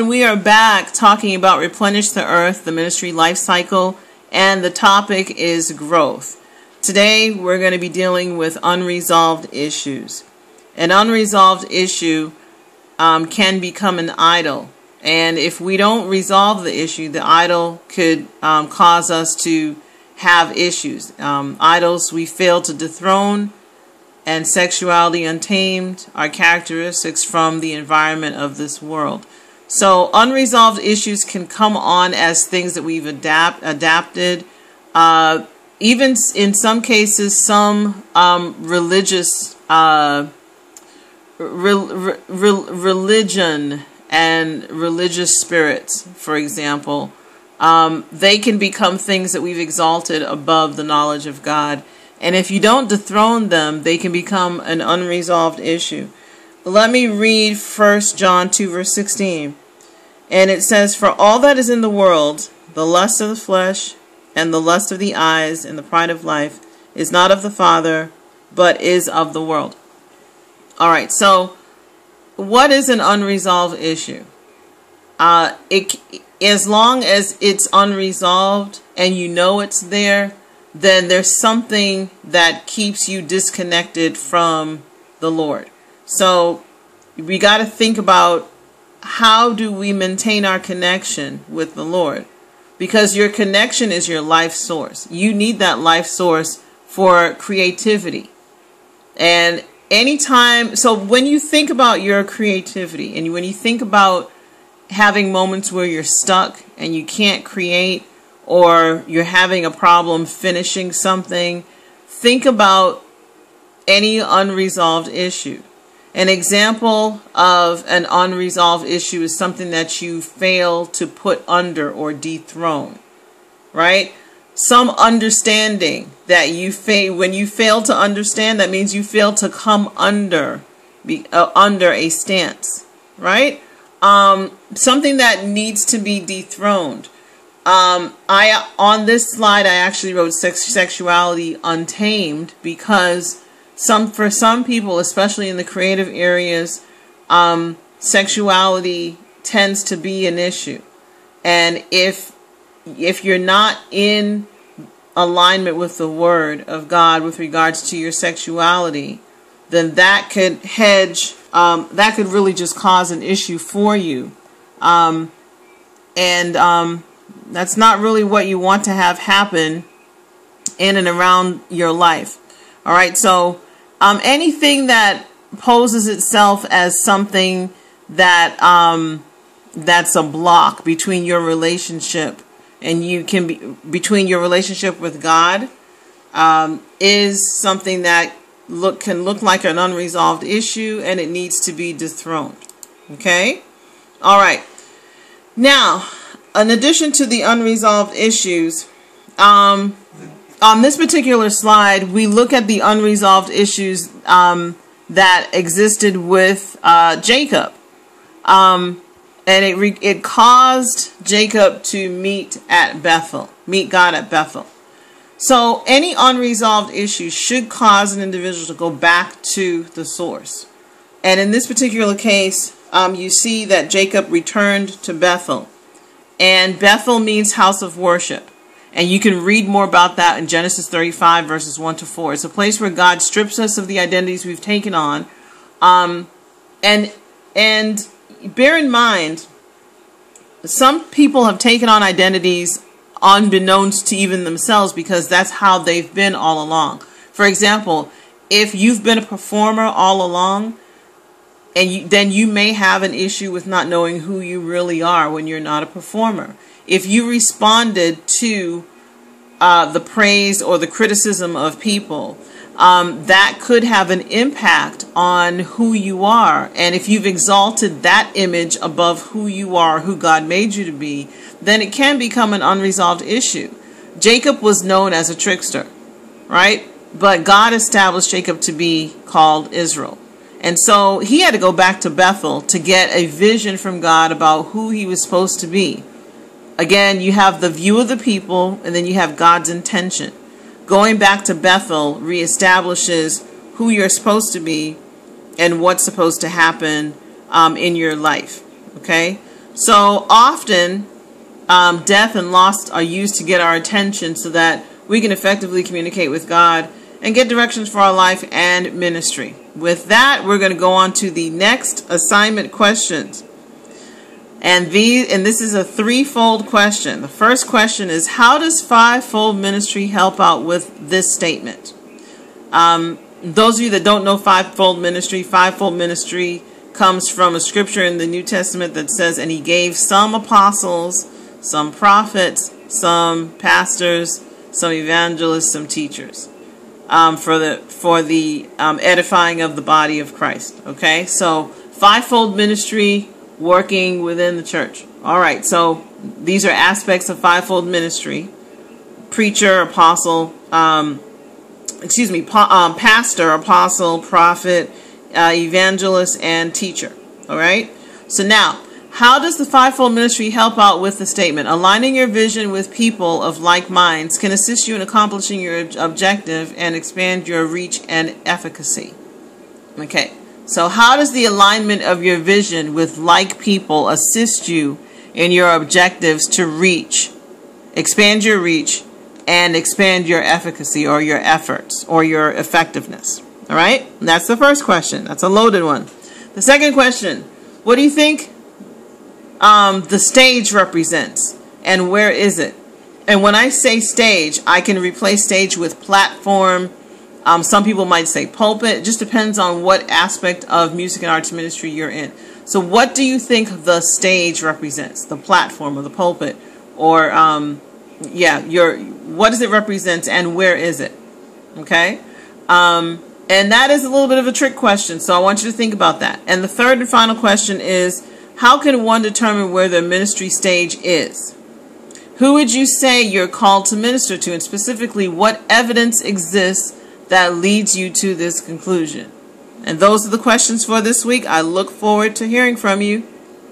everyone. We are back talking about Replenish the Earth, the ministry life cycle, and the topic is growth. Today, we're going to be dealing with unresolved issues. An unresolved issue um, can become an idol. And if we don't resolve the issue, the idol could um, cause us to have issues. Um, idols we fail to dethrone and sexuality untamed are characteristics from the environment of this world. So unresolved issues can come on as things that we've adapt adapted. Uh, even in some cases, some um, religious uh, re re religion and religious spirits, for example, um, they can become things that we've exalted above the knowledge of God. And if you don't dethrone them, they can become an unresolved issue. Let me read 1 John 2, verse 16. And it says, For all that is in the world, the lust of the flesh, and the lust of the eyes, and the pride of life, is not of the Father, but is of the world. All right, so what is an unresolved issue? Uh, it, as long as it's unresolved and you know it's there, then there's something that keeps you disconnected from the Lord. So we got to think about how do we maintain our connection with the Lord? Because your connection is your life source. You need that life source for creativity. And anytime, so when you think about your creativity and when you think about having moments where you're stuck and you can't create, or you're having a problem finishing something, think about any unresolved issue. An example of an unresolved issue is something that you fail to put under or dethrone, right? Some understanding that you fail when you fail to understand, that means you fail to come under, be, uh, under a stance, right? Um, something that needs to be dethroned um, I on this slide I actually wrote sex, sexuality untamed because some for some people, especially in the creative areas, um, sexuality tends to be an issue, and if if you're not in alignment with the Word of God with regards to your sexuality, then that could hedge. Um, that could really just cause an issue for you, um, and um, that's not really what you want to have happen in and around your life. All right, so um, anything that poses itself as something that um, that's a block between your relationship and you can be between your relationship with God um, is something that look can look like an unresolved issue and it needs to be dethroned. Okay, all right. Now in addition to the unresolved issues, um, on this particular slide, we look at the unresolved issues um, that existed with uh, Jacob. Um, and it, it caused Jacob to meet at Bethel, meet God at Bethel. So any unresolved issues should cause an individual to go back to the source. And in this particular case, um, you see that Jacob returned to Bethel. And Bethel means house of worship. And you can read more about that in Genesis 35, verses 1 to 4. It's a place where God strips us of the identities we've taken on. Um, and, and bear in mind, some people have taken on identities unbeknownst to even themselves because that's how they've been all along. For example, if you've been a performer all along, and you, then you may have an issue with not knowing who you really are when you're not a performer. If you responded to uh, the praise or the criticism of people, um, that could have an impact on who you are. And if you've exalted that image above who you are, who God made you to be, then it can become an unresolved issue. Jacob was known as a trickster, right? But God established Jacob to be called Israel. And so he had to go back to Bethel to get a vision from God about who he was supposed to be. Again, you have the view of the people, and then you have God's intention. Going back to Bethel reestablishes who you're supposed to be and what's supposed to happen um, in your life. Okay? So often, um, death and loss are used to get our attention so that we can effectively communicate with God and get directions for our life and ministry. With that, we're going to go on to the next assignment questions. And these and this is a threefold question. The first question is how does fivefold ministry help out with this statement? Um, those of you that don't know fivefold ministry, fivefold ministry comes from a scripture in the New Testament that says, and he gave some apostles, some prophets, some pastors, some evangelists, some teachers. Um, for the for the um, edifying of the body of Christ. Okay, so fivefold ministry working within the church. All right, so these are aspects of fivefold ministry: preacher, apostle, um, excuse me, pa um, pastor, apostle, prophet, uh, evangelist, and teacher. All right. So now how does the fivefold ministry help out with the statement? Aligning your vision with people of like minds can assist you in accomplishing your objective and expand your reach and efficacy. Okay, so how does the alignment of your vision with like people assist you in your objectives to reach, expand your reach, and expand your efficacy or your efforts or your effectiveness? All right, that's the first question. That's a loaded one. The second question What do you think um, the stage represents and where is it. And when I say stage, I can replace stage with platform. Um, some people might say pulpit. It just depends on what aspect of music and arts ministry you're in. So, what do you think the stage represents? The platform or the pulpit, or um, yeah, your what does it represent and where is it? Okay, um, and that is a little bit of a trick question. So I want you to think about that. And the third and final question is how can one determine where their ministry stage is? Who would you say you're called to minister to, and specifically, what evidence exists that leads you to this conclusion? And those are the questions for this week. I look forward to hearing from you.